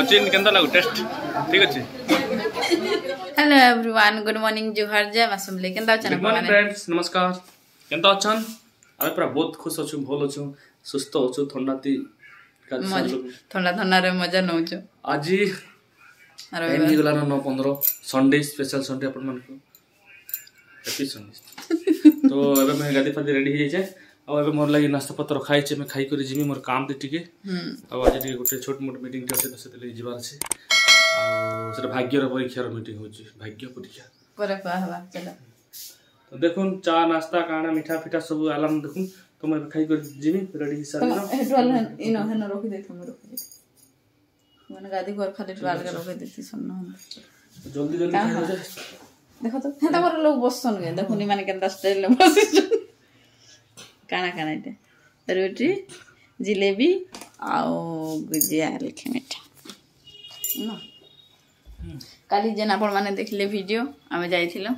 अच्छे केंदा लागु टेस्ट ठीक अछि हेलो एवरीवन गुड मॉर्निंग जोहार जय मासुमले केंदा अछन गुड फ्रेंड्स नमस्कार केंदा अछन आमे पूरा बहुत खुश अछु भल अछु सुस्त अछु ठंडाती ठंडा ठंडा रे मजा नउछु आजि एमजी गला 9:15 संडे स्पेशल संडे अपन मन को हैप्पी संडे तो एबे मैं गाडी फादी रेडी हो जाई छै ଆଉ ଏବେ ମୋର ଲାଗି ନାସ୍ତା ପତ୍ର ଖାଇଛି ଆମେ ଖାଇକରି ଯିମି ମୋର କାମଟେ ଟିକେ ଆଉ ଆଜି ଟିକେ ଗୋଟେ ଛୋଟ ମୋଟ ମିଟିଂଟେ ଅଛି ସେଥିଲାଗି ଯିବାର ଅଛି ଆଉ ସେଟା ଭାଗ୍ୟର ପରୀକ୍ଷାର ମିଟିଂ ହେଉଛି ଭାଗ୍ୟ ପରୀକ୍ଷା ପରେ କୁହାହେବା ତ ଦେଖୁନ୍ ଚା ନାସ୍ତା କାଣା ମିଠା ଫିଠା ସବୁ ଆଲାମ ଦେଖୁନ୍ ତ ଏବେ ଖାଇକରି ଯିମି ରେଡି ହିସାବରେ ରଖି ଦେଇଥିବ ମୁଁ ରଖି ଦେଇଥିବି ଖାଲି ଆଲଗା ରଖି ଦେଇଥିବି ଜଲ୍ଦି ଜଲ୍ଦି ଦେଖ ତ ହେନ୍ତା ମୋର ଲୋକ ବସଛନ୍ ଦେଖୁନି ମାନେ କେନ୍ତା ଷ୍ଟାଇଲ୍ରେ ବସିଛନ୍ କାଣା କାଣା ଏଇଟା ରୁଟି ଜିଲେବି ଆଉ ଗୁଜିଆ ଲେଖେ ମିଠା କାଲି ଯେନ୍ ଆପଣମାନେ ଦେଖିଲେ ଭିଡ଼ିଓ ଆମେ ଯାଇଥିଲୁ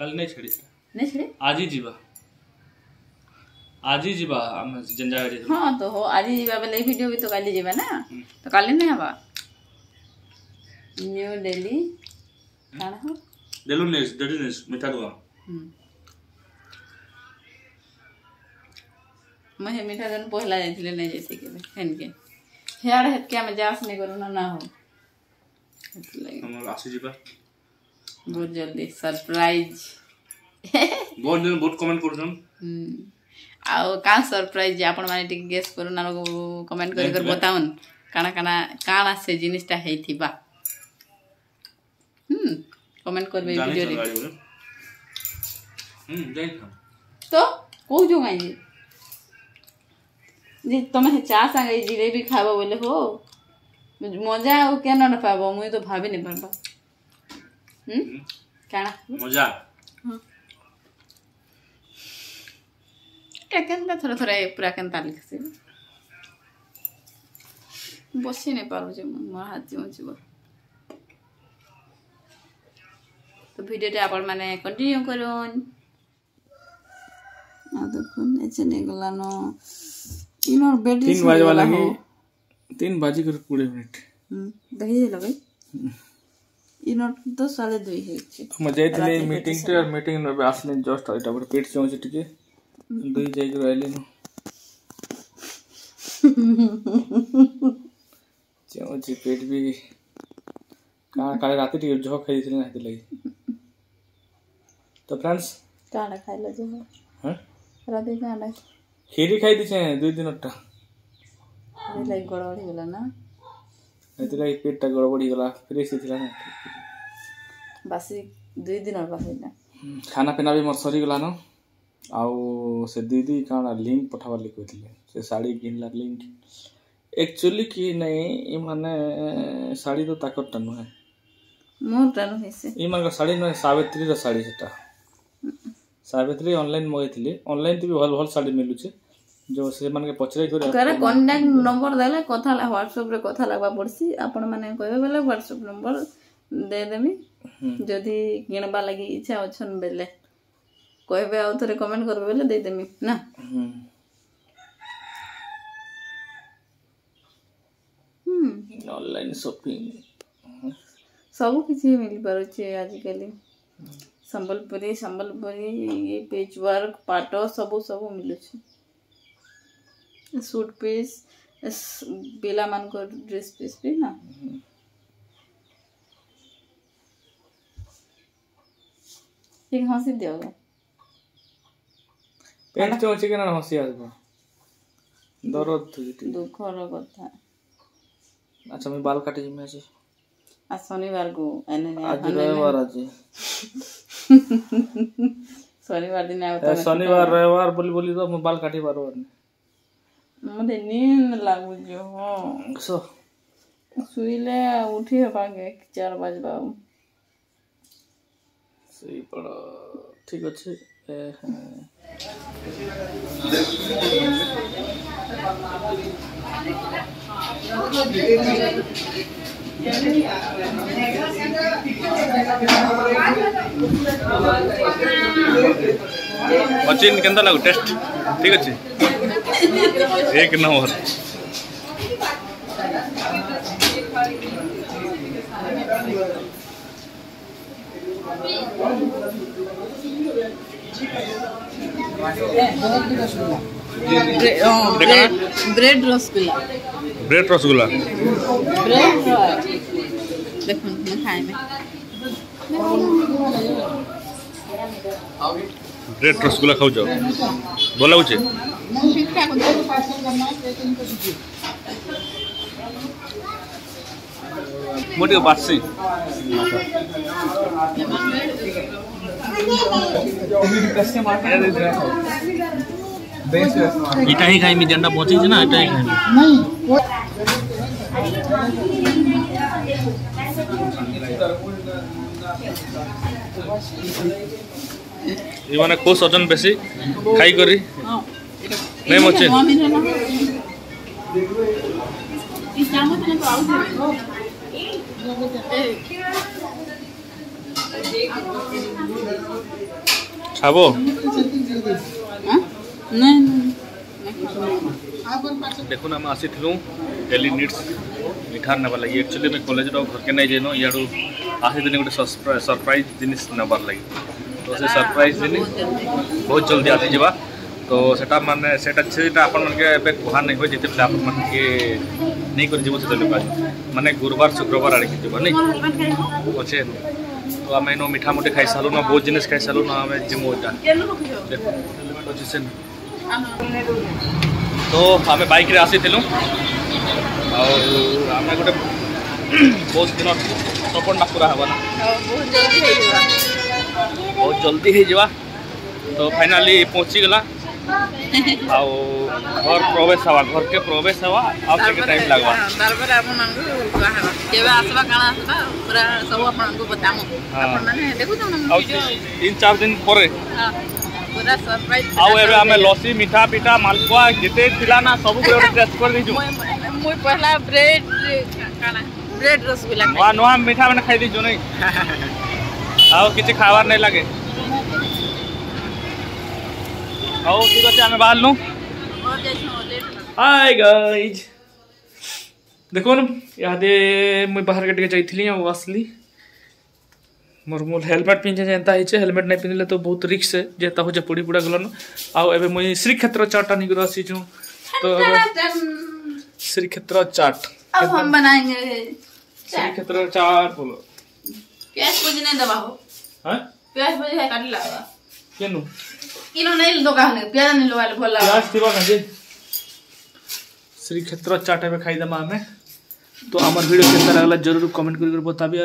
କାଲି ନାଇଁ ଛାଡ଼ି ନାଇଁ ଛାଡ଼ି ଆଜି ଯିବା ଆଜି ଯିବା ଆମେ ଯେନ୍ ଜାଗା ଯାଇଥିଲୁ ହଁ ତ ହଉ ଆଜି ଯିବା ବେଲେ ଭିଡ଼ିଓ ବି ତ କାଲି ଯିବା ନା ତ କାଲି ନାଇଁ ହେବା ନ୍ୟୁ ଡେଲି କାଣା ହଁ ଡେଲୁ ନେକ୍ସଟ ଡେଲି ନେକ୍ସଟ ମିଠା ଦୋକାନ ହୁଁ ମୁଇଁ ମିଠା ଦିନ ପହିଲା ଯାଇଥିଲେ ନାଇଁ ଯାଇସି କେବେ ହେନ୍କେ ହିଆଡ଼େ ହେତ୍କେ ଆମେ ଯା ଆସି ନେଇଗଲୁ ନା ନା ହଉ ବହୁତ ଜଲ୍ଦି ସରପ୍ରାଇଜ୍ ବହୁତ ଜଣ ବହୁତ କମେଣ୍ଟ କରୁଛନ୍ ଆଉ କାଁ ସରପ୍ରାଇଜ୍ ଆପଣମାନେ ଟିକେ ଗେସ୍ କରୁନ୍ ଆଉ କମେଣ୍ଟ କରି କରି ବତାଉନ୍ କାଣା କାଣା କାଣା ସେ ଜିନିଷଟା ହେଇଥିବା ହୁଁ କମେଣ୍ଟ କରିବେ ଭିଡ଼ିଓରେ ତ କହୁଛୁ କାହିଁକି ଯେ ତମେ ଚା ସାଙ୍ଗେ ଜିଲେବି ଖାଇବ ବୋଲେ ହୋ ମଜା ଆଉ କେନ ନ ପାଇବ ମୁଇଁ ତ ଭାବି ନି ପାରବା କାଣା ମଜା ଏଇଟା କେନ୍ତା ଥରେ ଥରେ ପୁରା କେନ୍ତା ଲେଖ୍ସି ବସି ନାଇଁ ପାରୁଛେ ମୋର ହାତ ଯିବ ତ ଭିଡ଼ିଓଟା ଆପଣମାନେ କଣ୍ଟିନ୍ୟୁ କରୁନ୍ ଆଉ ଦେଖୁନ୍ ଏଛେ ନେଇଗଲାନ तीन और बेड तीन बाजवा लगे तीन बाजी कर कूड़े मिनट हम्म, दही लगे इन और तो साढ़े दुई है हम जाइथिले मीटिंग टे और मीटिंग रे आसले जस्ट एटा पर पेट चोंच टिके हम्म। दुई जाई कर आइले नो चोंच पेट भी का काले राती टिके जह खाइ दिले ना लगी तो फ्रेंड्स खाई खाइलो जह हां राती काना କ୍ଷୀରି ଖାଇଦେଇଛେ ଦୁଇ ଦିନଟା ସେଥିଲାଗି ଗଡ଼ବଡ଼ ହେଇଗଲା ନା ସେଥିଲାଗି ପେଟଟା ଗଡ଼ବଡ଼ ହେଇଗଲା ଫ୍ରେସ୍ ହେଇଥିଲା ନା ବାସି ଦୁଇ ଦିନ ବାସିଟା ଖାନା ପିନା ବି ମୋର ସରିଗଲା ନ ଆଉ ସେ ଦିଦି କାଣା ଲିଙ୍କ୍ ପଠାବାର ଲାଗି କହିଥିଲେ ସେ ଶାଢ଼ୀ କିଣିଲା ଲିଙ୍କ୍ ଆକ୍ଚୁଆଲି କି ନାଇଁ ଏମାନେ ଶାଢ଼ୀ ତ ତାକରଟା ନୁହେଁ ମୋରଟା ନୁହେଁ ଏମାନଙ୍କ ଶାଢ଼ୀ ନୁହେଁ ସାବିତ୍ରୀର ଶାଢ଼ୀ ସେଟା ସାବିତ୍ରୀ ଅନଲାଇନ୍ ମଗେଇଥିଲି ଅନଲାଇନ୍ ବି ଭଲ ଭଲ ଶାଢ଼ୀ ମିଳୁଛି ଯେଉଁ ସେମାନଙ୍କୁ ପଚାରି କରି କଣ୍ଟାକ୍ଟ ନମ୍ବର ଦେଲେ କଥା ହେଲା ହ୍ୱାଟ୍ସଆପ୍ରେ କଥା ଲାଗବା ପଡ଼୍ସି ଆପଣମାନେ କହିବେ ବୋଲେ ହ୍ୱାଟ୍ସଆପ୍ ନମ୍ବର ଦେଇଦେମି ଯଦି କିଣିବା ଲାଗି ଇଚ୍ଛା ଅଛନ୍ ବେଲେ କହିବେ ଆଉ ଥରେ କମେଣ୍ଟ କରିବେ ବୋଲେ ଦେଇଦେମି ନା ଅନଲାଇନ୍ ସପିଂ ସବୁ କିଛି ମିଳିପାରୁଛି ଆଜିକାଲି ସମ୍ବଲପୁରୀ ସମ୍ବଲପୁରୀ ପେଚ୍ ୱାର୍କ ପାଟ ସବୁ ସବୁ ମିଳୁଛି ସୁଟ୍ ପିସ୍ ପିଲାମାନଙ୍କ ଡ୍ରେସ୍ ପିସ୍ ବି ନା ଟିକେ ହସି ଦିଅ ପେଣ୍ଟ ଚଉଛି କି ନା ହସି ଆସିବ ଦରଦ ଦୁଃଖର କଥା ଆଚ୍ଛା ମୁଁ ବାଲ କାଟି ଯିମି ଆଜି ଶନିବାର କୁ ଆଜି ରବିବାର ଅଛି શનિવાર દિન ଶନିବାର ରବିବାର ବୋଲି ବୋଲି ତ ମୁଁ બાલ କାଟି પાડવાની ମୋତେ ନିନ୍ଦ ଲାଗୁଛି ହଁ ଶୋଇଲେ ଉଠି ହେବା କେ ଚାର ବାଜବା ଆଉ ସେଇପଟ ଠିକ ଅଛି Thank you. अच्छी के लग टेस्ट ठीक अच्छे एक number bread rasgulla bread rasgulla দেখুন খাই ব্রেড রসগোল্লা খাওছ ভাল লাগুছে ମୁଁ ଟିକେ ବାସି इटा ही खाई मी झंडा पहुंची थी ना इटा ही खाई नहीं ये माने खुश होचन बेसी खाई करी नहीं मचे इस जामो तो ना तो आउट हो খাবো দেখুন আমি আসি ডেলি নিডস মিঠা নেবার লাগে একচুয়ালি আমি কলেজ ঘরকে নাই যাইন ইয়াড়ু আসি গোটে সরপ্রাইজ জিনিস নেবার লাগে তো সে সরপ্রাইজ জিনিস বহুত জলদি আসি যা তো সেটা মানে সেটা সেটা আপনাদের এবার কুহা নাই হয়ে যেতে আপনাদেরকে নেই করে যাব সেদিন মানে গুরুবার শুক্রবার আড়কে যাব নাই আছে তো আমি এন মিঠা মুঠে খাই সারু না বহুত জিনিস খাই সারু না আমি যে মোটা तो आम बैक्रे आसीलु आम गोटे बहुत दिन सपनटा पूरा हवा ना बहुत जल्दी हो तो फाइनाली पहुँचीगला ଆଉ ଘର ପ୍ରବେଶ ହେବା ଘରକେ ପ୍ରବେଶ ହେବା ଆଉ ଟିକେ ଟାଇମ୍ ଲାଗ୍ବା ତାପରେ ଆପଣଙ୍କୁ କେବେ ଆସିବା କାଣା ଆସିବା ପୁରା ସବୁ ଆପଣଙ୍କୁ ବତାମୁ ଆପଣମାନେ ଦେଖୁଛନ୍ ଆଉ ତିନ ଚାର ଦିନ ପରେ पूरा सरप्राइज ଆଉ ଏବେ ଆମେ ଲସି ମିଠା ପିଠା ମାଲପୁଆ ଯେତେ ଥିଲା ନା ସବୁ ଗୋଟେ ଟେଷ୍ଟ କରି ଦେଇଛୁ ମୁଁ ପହଲା ବ୍ରେଡ କାଣା ବ୍ରେଡ ରସଗୁଲା ନୂଆ ନୂଆ ମିଠା ମାନେ ଖାଇ ଦେଇଛୁ ନାଇଁ ଆଉ କିଛି ଖାଇବାର ନାଇଁ ଲାଗେ ହଉ ଠିକ ଅଛି ଆମେ ବାହାରିଲୁ ହାଇ ଗାଇଜ ଦେଖୁନ୍ ଇହାଦେ ମୁଇଁ ବାହାରକେ ଟିକେ ଯାଇଥିଲି ଆଉ ଆସିଲି ମୋର ମୋର ହେଲମେଟ୍ ପିନ୍ଧେ ଯେନ୍ତା ହେଇଛେ ହେଲମେଟ୍ ନାଇଁ ପିନ୍ଧିଲେ ତ ବହୁତ ରିକ୍ସ ହେ ଯେନ୍ତା ହଉଛେ ପୋଡ଼ି ପୋଡ଼ା ଗଲନ ଆଉ ଏବେ ମୁଇଁ ଶ୍ରୀକ୍ଷେତ୍ର ଚାଟ୍ଟା ନେଇକରି ଆସିଛୁ ତ ଶ୍ରୀକ୍ଷେତ୍ର ଚାଟ୍ ଶ୍ରୀକ୍ଷେତ୍ର ଚାଟ୍ ବୋଲ ପିଆଜ ଭଜି ନାଇଁ ଦେବା ହୋ ପିଆଜ ଭଜି ଖାଇ କାଟି ଲାଗ୍ବା କେନୁ ଇନ ନାଇଁ ଲଗା ହନେ ପିଆଜ ନାଇଁ ଲଗାଲେ ଭଲ ଲାଗ୍ବା ପିଆଜ ଥିବ ନା ଯେ श्रीक्षेत्र चाट एवं खाईदमा आम तो आम भिड के लगला जरूर कमेंट कर बताबे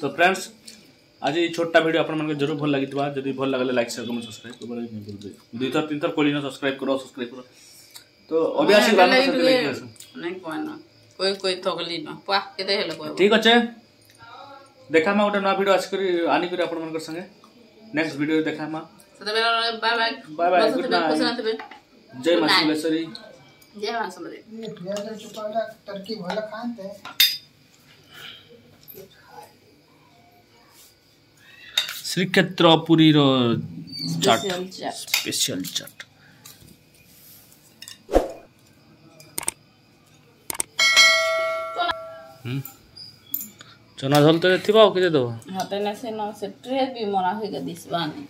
तो फ्रेंड्स आज ये छोटा भिड आप जरूर भल लगी जदि भल लगे लाइक सेयर कमेंट सब्सक्राइब कर दुई थर तीन थर कहली सब्सक्राइब कर सब्सक्राइब कर तो अभ्यास ठीक अच्छे देखा मैं गोटे नया भिड आसिक आनिक आप संगे नेक्स्ट भिड देखा बाय बाय गुड नाइट जय माँ जय माँ टर्की भल खाते ଶ୍ରୀକ୍ଷେତ୍ର ପୁରୀର ଚାଟ୍ ସ୍ପେଶିଆଲ ଚାଟ୍ ଚନା ଝୋଲ ତ ଥିବ ଆଉ କେତେ ଦେବ ହଁ ତେନେ ସେନ ସେ ଟ୍ରେ ବି ମରା ହେଇକି ଦିଶବାନି